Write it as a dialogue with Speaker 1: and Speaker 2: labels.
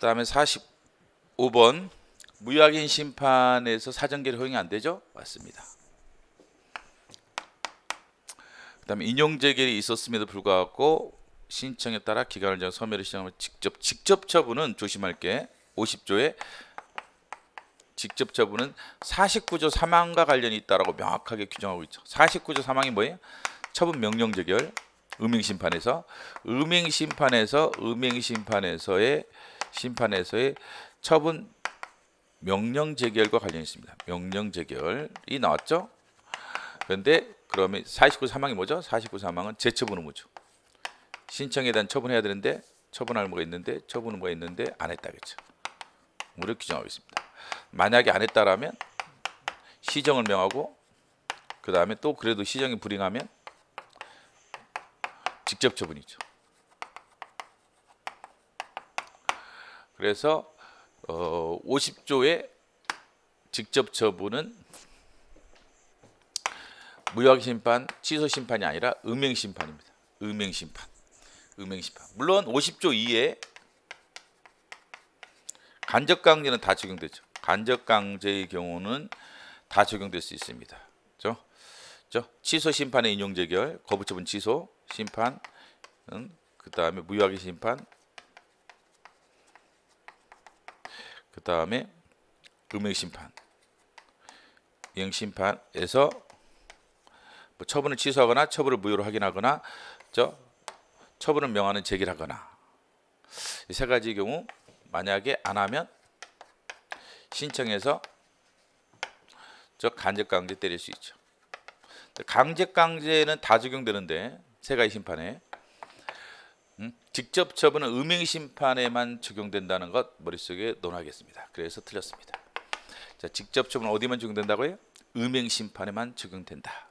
Speaker 1: 그 다음에 45번 무효확인 심판에서 사전결의 허용이 안 되죠? 맞습니다. 그 다음에 인용 재결이 있었음에도 불구하고 신청에 따라 기간을 정해 소멸의 시정을 직접 직접 처분은 조심할 게 50조에 직접 처분은 49조 사망과 관련이 있다라고 명확하게 규정하고 있죠. 49조 사망이 뭐예요? 처분 명령 재결 음행 심판에서 음행 심판에서 음행 심판에서의 심판에서의 처분 명령 재결과 관련이 있습니다. 명령 재결이 나왔죠. 그런데 그러면 49 사망이 뭐죠? 49 사망은 재처분 의무죠. 신청에 대한 처분해야 되는데 처분할 뭐가 있는데 처분 의무가 있는데 안 했다겠죠. 무료 규정하고 있습니다. 만약에 안 했다라면 시정을 명하고 그 다음에 또 그래도 시정이 불이하면 직접 처분이죠. 그래서 어, 50조의 직접 처분은 무효 심판, 취소 심판이 아니라 음행 심판입니다. 음행 심판. 음행 심판. 물론 50조 이에 간접 강제는 다 적용되죠. 간접 강제의 경우는 다 적용될 수 있습니다. 그죠? 죠 취소 심판의 인용 재결, 거부 처분 취소, 심판은 그다음에 무효하게 심판 그 다음에 음행 심판 이행 심판에서 뭐 처분을 취소하거나 처분을 무효로 확인하거나 저 처분을 명하는 제기하거나 이세 가지 경우 만약에 안 하면 신청해서 저 간접 강제 때릴 수 있죠. 강제 강제는 다 적용되는데 세 가지 심판에 음? 직접 처분은 음행 심판에만 적용된다는 것 머릿속에 논하겠습니다. 그래서 틀렸습니다. 자, 직접 처분 어디만 적용된다고요? 음행 심판에만 적용된다.